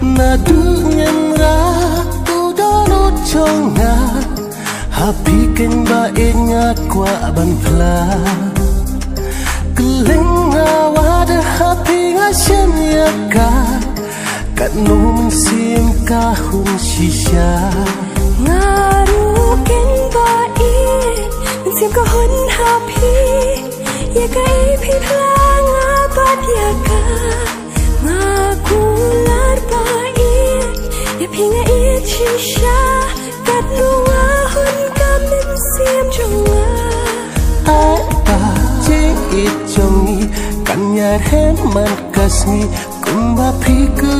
nadungan nga udalot chong nga happy keng ba ingat kwa ban pla keleng nga wada happy nga shen ya ka kat num sim ka hun shisha ngaru keng ba i sim ka hôn happy. Ya ka i phi pla ít Kat no hun ka min sim chunga Ai ta che it chongi Kanyar hem man kasni Kumba phikularan kong kismi